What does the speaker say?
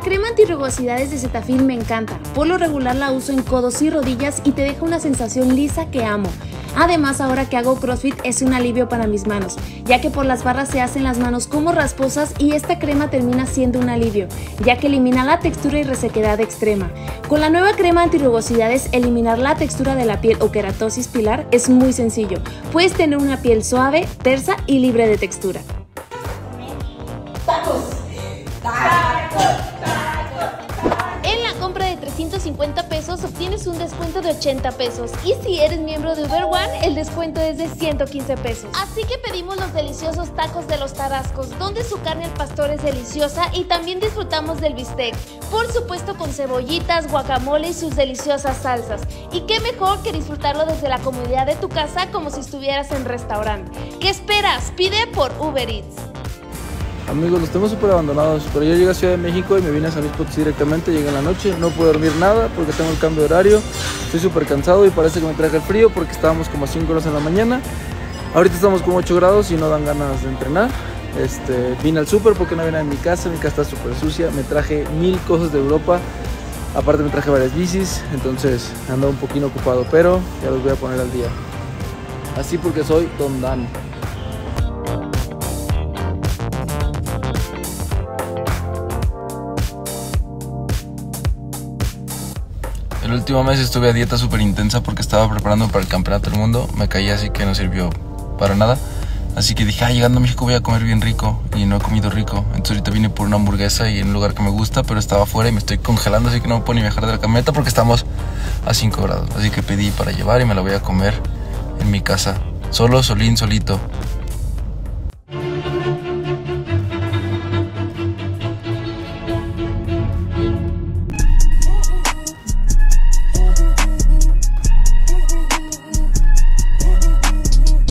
crema antirrugosidades de Cetaphil me encanta. Por lo regular la uso en codos y rodillas y te deja una sensación lisa que amo. Además, ahora que hago CrossFit es un alivio para mis manos, ya que por las barras se hacen las manos como rasposas y esta crema termina siendo un alivio, ya que elimina la textura y resequedad extrema. Con la nueva crema antirrugosidades, eliminar la textura de la piel o queratosis pilar es muy sencillo. Puedes tener una piel suave, tersa y libre de textura. De 350 pesos obtienes un descuento de 80 pesos y si eres miembro de Uber One el descuento es de 115 pesos. Así que pedimos los deliciosos tacos de los Tarascos, donde su carne al pastor es deliciosa y también disfrutamos del bistec, por supuesto con cebollitas, guacamole y sus deliciosas salsas. Y qué mejor que disfrutarlo desde la comodidad de tu casa como si estuvieras en restaurante. ¿Qué esperas? Pide por Uber Eats. Amigos, los tengo súper abandonados, pero yo llegué a Ciudad de México y me vine a San Luis Potosí directamente, llegué en la noche, no puedo dormir nada porque tengo el cambio de horario, estoy súper cansado y parece que me traje el frío porque estábamos como a 5 horas en la mañana, ahorita estamos como 8 grados y no dan ganas de entrenar, este, vine al súper porque no nada en mi casa, mi casa está súper sucia, me traje mil cosas de Europa, aparte me traje varias bicis, entonces ando un poquito ocupado, pero ya los voy a poner al día. Así porque soy Don Dan. El último mes estuve a dieta súper intensa porque estaba preparando para el campeonato del mundo. Me caí así que no sirvió para nada. Así que dije, ah, llegando a México voy a comer bien rico. Y no he comido rico. Entonces ahorita vine por una hamburguesa y en un lugar que me gusta, pero estaba afuera y me estoy congelando, así que no me puedo ni viajar de la camioneta porque estamos a 5 grados. Así que pedí para llevar y me la voy a comer en mi casa. Solo, solín, solito.